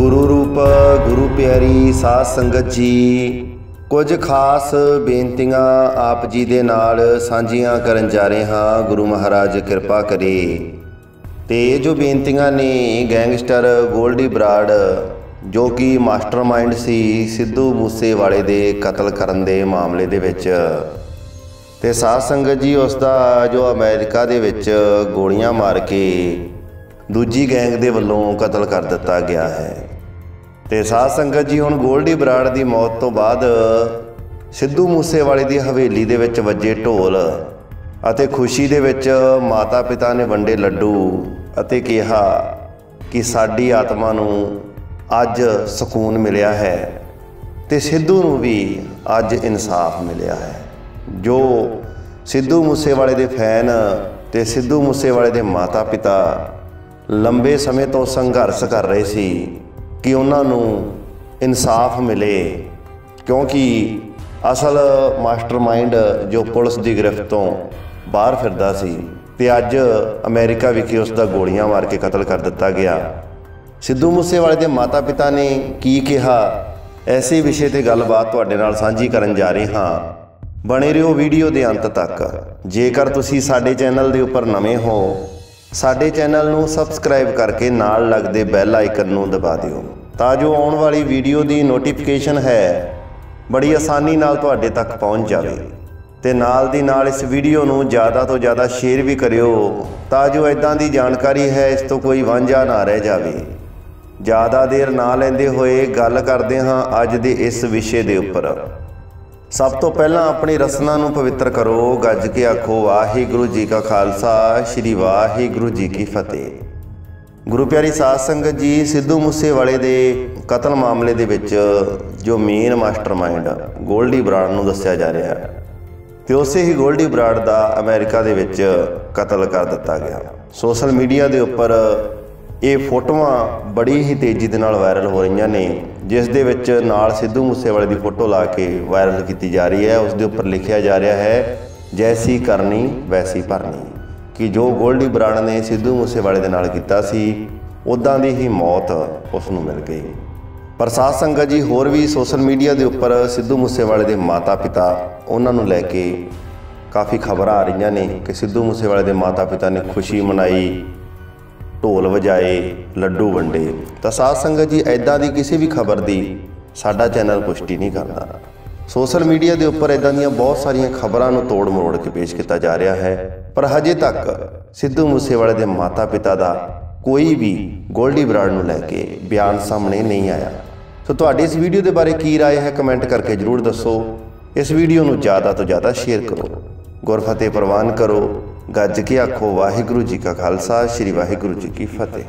ਗੁਰੂ ਰੂਪ, ਗੁਰੂ ਪਿਆਰੀ ਸਾਧ ਸੰਗਤ ਜੀ, ਕੁਝ ਖਾਸ ਬੇਨਤੀਆਂ ਆਪ ਜੀ ਦੇ ਨਾਲ ਸਾਂਝੀਆਂ ਕਰਨ ਜਾ ਰਹੇ ਹਾਂ। ਗੁਰੂ ਮਹਾਰਾਜ, ਕਿਰਪਾ ਕਰੇ। ਤੇ ਇਹ ਜੋ ਬੇਨਤੀਆਂ ਨੇ ਗੈਂਗਸਟਰ ਗੋਲਡੀ ਬਰਾੜ, ਜੋ ਕਿ ਮਾਸਟਰਮਾਈਂਡ ਸੀ ਸਿੱਧੂ ਮੂਸੇ ਵਾਲੇ ਦੇ ਕਤਲ ਕਰਨ ਦੇ ਮਾਮਲੇ ਦੇ ਵਿੱਚ, ਤੇ ਸਾਧ ਸੰਗਤ ਜੀ ਉਸ ਦਾ ਜੋ ਅਮਰੀਕਾ ਦੇ ਵਿੱਚ ਗੋਲੀਆਂ ਮਾਰ ਕੇ ਦੂਜੀ ਗੈਂਗ ਦੇ ਵੱਲੋਂ ਕਤਲ ਕਰ ਦਿੱਤਾ ਗਿਆ ਹੈ। ਤੇ ਸਾਧ ਸੰਗਤ ਜੀ, ਹੁਣ ਗੋਲਡੀ ਬਰਾੜ ਦੀ ਮੌਤ ਤੋਂ ਬਾਅਦ ਸਿੱਧੂ ਮੂਸੇਵਾਲੇ ਦੀ ਹਵੇਲੀ ਦੇ ਵਿੱਚ ਵੱਜੇ ਢੋਲ ਅਤੇ ਖੁਸ਼ੀ ਦੇ ਵਿੱਚ ਮਾਤਾ ਪਿਤਾ ਨੇ ਵੰਡੇ ਲੱਡੂ ਅਤੇ ਕਿਹਾ ਕਿ ਸਾਡੀ ਆਤਮਾ ਨੂੰ ਅੱਜ ਸਕੂਨ ਮਿਲਿਆ ਹੈ ਤੇ ਸਿੱਧੂ ਨੂੰ ਵੀ ਅੱਜ ਇਨਸਾਫ ਮਿਲਿਆ ਹੈ। ਜੋ ਸਿੱਧੂ ਮੂਸੇਵਾਲੇ ਦੇ ਫੈਨ ਤੇ ਸਿੱਧੂ ਮੂਸੇਵਾਲੇ ਦੇ ਮਾਤਾ ਪਿਤਾ ਲੰਬੇ ਸਮੇਂ ਤੋਂ ਸੰਘਰਸ਼ ਕਰ ਰਹੇ ਸੀ ਕਿ ਉਹਨਾਂ ਨੂੰ ਇਨਸਾਫ ਮਿਲੇ, ਕਿਉਂਕਿ ਅਸਲ ਮਾਸਟਰਮਾਈਂਡ ਜੋ ਪੁਲਿਸ ਦੀ ਗ੍ਰਿਫਤ ਤੋਂ ਬਾਹਰ ਫਿਰਦਾ ਸੀ ਤੇ ਅੱਜ ਅਮਰੀਕਾ ਵਿਖੇ ਉਸ ਦਾ ਗੋਲੀਆਂ ਮਾਰ ਕੇ ਕਤਲ ਕਰ ਦਿੱਤਾ ਗਿਆ। ਸਿੱਧੂ ਮੂਸੇਵਾਲੇ ਦੇ ਮਾਤਾ-ਪਿਤਾ ਨੇ ਕੀ ਕਿਹਾ? ਐਸੇ ਵਿਸ਼ੇ ਤੇ ਗੱਲਬਾਤ ਤੁਹਾਡੇ ਨਾਲ ਸਾਂਝੀ ਕਰਨ ਜਾ ਰਹੇ ਹਾਂ। ਬਣੇ ਰਹੋ ਵੀਡੀਓ ਦੇ ਅੰਤ ਤੱਕ। ਜੇਕਰ ਤੁਸੀਂ ਸਾਡੇ ਚੈਨਲ ਦੇ ਉੱਪਰ ਨਵੇਂ ਹੋ ਸਾਡੇ ਚੈਨਲ ਨੂੰ ਸਬਸਕ੍ਰਾਈਬ ਕਰਕੇ ਨਾਲ ਲੱਗਦੇ ਬੈਲ ਆਈਕਨ ਨੂੰ ਦਬਾ ਦਿਓ। ਤਾਂ ਜੋ ਆਉਣ ਵਾਲੀ ਵੀਡੀਓ ਦੀ ਨੋਟੀਫਿਕੇਸ਼ਨ ਹੈ, ਬੜੀ ਆਸਾਨੀ ਨਾਲ ਤੁਹਾਡੇ ਤੱਕ ਪਹੁੰਚ ਜਾਵੇ। ਤੇ ਨਾਲ ਦੀ ਨਾਲ ਇਸ ਵੀਡੀਓ ਨੂੰ ਜ਼ਿਆਦਾ ਤੋਂ ਜ਼ਿਆਦਾ ਸ਼ੇਅਰ ਵੀ ਕਰਿਓ, ਤਾਂ ਜੋ ਇਦਾਂ ਦੀ ਜਾਣਕਾਰੀ ਹੈ, ਇਸ ਤੋਂ ਕੋਈ ਵਾਂਝਾ ਨਾ ਰਹਿ ਜਾਵੇ। ਜ਼ਿਆਦਾ ਦੇਰ ਨਾ ਲੈਂਦੇ ਹੋਏ ਗੱਲ ਕਰਦੇ ਹਾਂ ਅੱਜ ਦੇ ਇਸ ਵਿਸ਼ੇ ਦੇ ਉੱਪਰ। ਸਭ ਤੋਂ ਪਹਿਲਾਂ ਆਪਣੀ ਰਸਨਾ ਨੂੰ ਪਵਿੱਤਰ ਕਰੋ, ਗੱਜ ਕੇ ਆਖੋ, ਵਾਹਿਗੁਰੂ ਜੀ ਕਾ ਖਾਲਸਾ, ਸ੍ਰੀ ਵਾਹਿਗੁਰੂ ਜੀ ਕੀ ਫਤਿਹ। ਗੁਰੂ ਪਿਆਰੀ ਸਾਧ ਸੰਗਤ ਜੀ, ਸਿੱਧੂ ਮੂਸੇਵਾਲੇ ਦੇ ਕਤਲ ਮਾਮਲੇ ਦੇ ਵਿੱਚ ਜੋ ਮੇਨ ਮਾਸਟਰਮਾਈਂਡ ਗੋਲਡੀ ਬਰਾੜ ਨੂੰ ਦੱਸਿਆ ਜਾ ਰਿਹਾ ਹੈ, ਤੇ ਉਸੇ ਹੀ ਗੋਲਡੀ ਬਰਾੜ ਦਾ ਅਮਰੀਕਾ ਦੇ ਵਿੱਚ ਕਤਲ ਕਰ ਦਿੱਤਾ ਗਿਆ। ਸੋਸ਼ਲ ਮੀਡੀਆ ਦੇ ਉੱਪਰ ਇਹ ਫੋਟੋਆਂ ਬੜੀ ਹੀ ਤੇਜ਼ੀ ਦੇ ਨਾਲ ਵਾਇਰਲ ਹੋ ਰਹੀਆਂ ਨੇ, ਜਿਸ ਦੇ ਵਿੱਚ ਨਾਲ ਸਿੱਧੂ ਮੂਸੇਵਾਲੇ ਦੀ ਫੋਟੋ ਲਾ ਕੇ ਵਾਇਰਲ ਕੀਤੀ ਜਾ ਰਹੀ ਹੈ। ਉਸ ਦੇ ਉੱਪਰ ਲਿਖਿਆ ਜਾ ਰਿਹਾ ਹੈ, ਜੈਸੀ ਕਰਨੀ, ਵੈਸੀ ਭਰਨੀ। ਕਿ ਜੋ ਗੋਲਡੀ ਬਰਾੜ ਨੇ ਸਿੱਧੂ ਮੂਸੇਵਾਲੇ ਦੇ ਨਾਲ ਕੀਤਾ ਸੀ ਉਦਾਂ ਦੀ ਹੀ ਮੌਤ ਉਸ ਨੂੰ ਮਿਲ ਗਈ। ਪਰ ਸਾਧ ਸੰਗਤ ਜੀ, ਹੋਰ ਵੀ ਸੋਸ਼ਲ ਮੀਡੀਆ ਦੇ ਉੱਪਰ ਸਿੱਧੂ ਮੂਸੇਵਾਲੇ ਦੇ ਮਾਤਾ-ਪਿਤਾ, ਉਹਨਾਂ ਨੂੰ ਲੈ ਕੇ ਕਾਫੀ ਖਬਰਾਂ ਆ ਰਹੀਆਂ ਨੇ ਕਿ ਸਿੱਧੂ ਮੂਸੇਵਾਲੇ ਦੇ ਮਾਤਾ-ਪਿਤਾ ਨੇ ਖੁਸ਼ੀ ਮਨਾਈ। ਢੋਲ ਵਜਾਏ ਲੱਡੂ ਵੰਡੇ ਤਾਂ ਸਾਧ ਸੰਗਤ ਜੀ ਐਦਾਂ ਦੀ ਕਿਸੇ ਵੀ ਖਬਰ ਦੀ ਸਾਡਾ ਚੈਨਲ ਪੁਸ਼ਟੀ ਨਹੀਂ ਕਰਦਾ ਸੋਸ਼ਲ ਮੀਡੀਆ ਦੇ ਉੱਪਰ ਐਦਾਂ ਦੀਆਂ ਬਹੁਤ ਸਾਰੀਆਂ ਖਬਰਾਂ ਨੂੰ ਤੋੜ ਮਰੋੜ ਕੇ ਪੇਸ਼ ਕੀਤਾ ਜਾ ਰਿਹਾ ਹੈ ਪਰ ਹਜੇ ਤੱਕ ਸਿੱਧੂ ਮੂਸੇਵਾਲੇ ਦੇ ਮਾਤਾ-ਪਿਤਾ ਦਾ ਕੋਈ ਵੀ ਗੋਲਡੀ ਬਰਾੜ ਨੂੰ ਲੈ ਕੇ ਬਿਆਨ ਸਾਹਮਣੇ ਨਹੀਂ ਆਇਆ ਸੋ ਤੁਹਾਡੀ ਇਸ ਵੀਡੀਓ ਦੇ ਬਾਰੇ ਕੀ رائے ਹੈ ਕਮੈਂਟ ਕਰਕੇ ਜਰੂਰ ਦੱਸੋ ਇਸ ਵੀਡੀਓ ਨੂੰ ਜ਼ਿਆਦਾ ਤੋਂ ਜ਼ਿਆਦਾ ਸ਼ੇਅਰ ਕਰੋ ਗੁਰਫਤਿਹ ਪ੍ਰਵਾਨ ਕਰੋ ਗੱਜ ਕੇ ਆਖੋ ਵਾਹਿਗੁਰੂ ਜੀ ਕਾ ਖਾਲਸਾ ਸ੍ਰੀ ਵਾਹਿਗੁਰੂ ਜੀ ਕੀ ਫਤਿਹ।